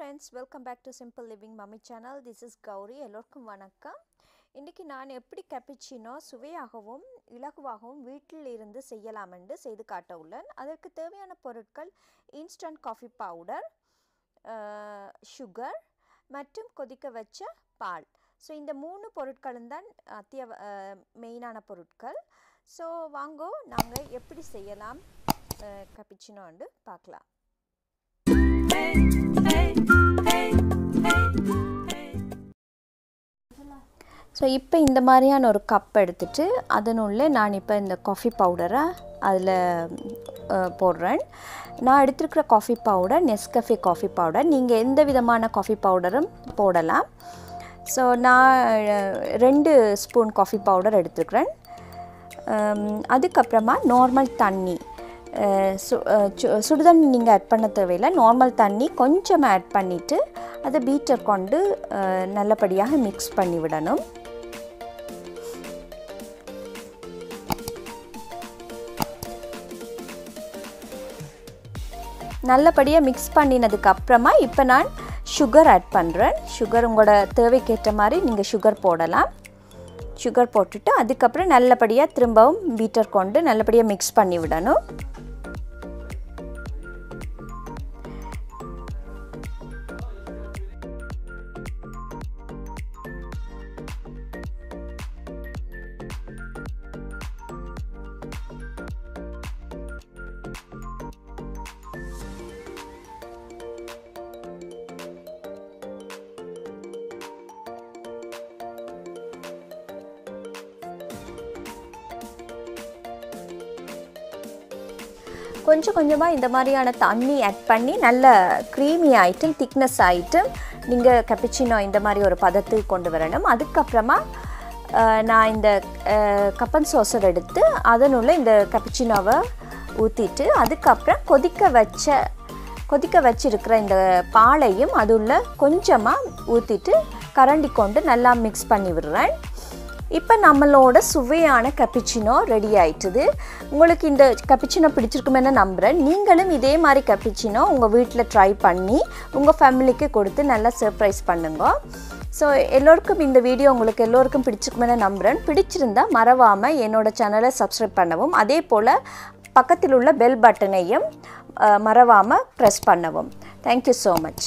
Friends welcome back to simple living mummy channel this is Gowri எல்லோருக்கும் வணக்கம். இன்றைக்கி நான் எப்படி கப்பிச்சினோ சுவையாகவும் இலகுவாகவும் வீட்டில் இருந்து செய்யலாம் என்று செய்து காட்ட உள்ளேன். அதற்கு தேவையான பொருட்கள் இன்ஸ்டன்ட் காஃபி பவுடர் சுகர் மற்றும் கொதிக்க வச்ச பால். ஸோ இந்த மூணு பொருட்களும் தான் அத்திய மெயினான பொருட்கள். ஸோ வாங்கோ நாங்கள் எப்படி செய்யலாம் கப்பிச்சினோண்டு பார்க்கலாம். ஸோ இப்போ இந்த மாதிரியான ஒரு கப் எடுத்துட்டு அதனுள்ளே நான் இப்போ இந்த காஃபி பவுடரை அதில் போடுறேன். நான் எடுத்துருக்கிற coffee powder Nescafe coffee powder நீங்கள் எந்த விதமான காஃபி பவுடரும் போடலாம். ஸோ நான் ரெண்டு ஸ்பூன் காஃபி பவுடர் எடுத்துருக்குறேன். அதுக்கப்புறமா நார்மல் தண்ணி சு சுடுதண்ணி நீங்கள் ஆட் பண்ண தேவையில்லை. நார்மல் தண்ணி கொஞ்சம் ஆட் பண்ணிவிட்டு அதை பீட்டர் கொண்டு நல்லபடியாக மிக்ஸ் பண்ணி விடணும். நல்லபடியாக மிக்ஸ் பண்ணினதுக்கு அப்புறமா இப்போ நான் சுகர் ஆட் பண்ணுறேன் சுகர் உங்களோட தேவைக்கேற்ற மாதிரி நீங்கள் சுகர் போடலாம். சுகர் போட்டுட்டு அதுக்கப்புறம் நல்லபடியாக திரும்பவும் பீட்டர் கொண்டு நல்லபடியாக மிக்ஸ் பண்ணி விடணும். கொஞ்சம் கொஞ்சமாக இந்த மாதிரியான தண்ணி ஆட் பண்ணி நல்ல க்ரீமி ஆகிட்டும் திக்னஸ் ஆகிட்டும் நீங்கள் கப்பிச்சினோ இந்த மாதிரி ஒரு பதத்துக்கு கொண்டு வரணும். அதுக்கப்புறமா நான் இந்த கப்பன் சோசர் எடுத்து அதனுள்ள இந்த கப்பிச்சினோவை ஊற்றிட்டு அதுக்கப்புறம் கொதிக்க வச்ச கொதிக்க வச்சிருக்கிற இந்த பாலையும் அதுள்ள கொஞ்சமாக ஊற்றிட்டு கரண்டி கொண்டு நல்லா மிக்ஸ் பண்ணி விடுறேன். இப்போ நம்மளோட சுவையான கப்பிச்சினோ ரெடி ஆயிட்டுது. உங்களுக்கு இந்த கப்பிச்சினோ பிடிச்சிருக்குமென்னு நம்புகிறேன் நீங்களும் இதே மாதிரி கப்பிச்சினோ உங்கள் வீட்டில் ட்ரை பண்ணி உங்கள் ஃபேமிலிக்கு கொடுத்து நல்லா சர்ப்ரைஸ் பண்ணுங்க. ஸோ எல்லோருக்கும் இந்த வீடியோ உங்களுக்கு எல்லோருக்கும் பிடிச்சிருக்குமென்னு நம்புகிறேன் பிடிச்சிருந்தா மறவாமல் என்னோடய சேனலை சப்ஸ்கிரைப் பண்ணவும். அதே போல் பக்கத்தில் உள்ள பெல் பட்டனையும் மறவாமல் ப்ரெஸ் பண்ணவும். Thank you so much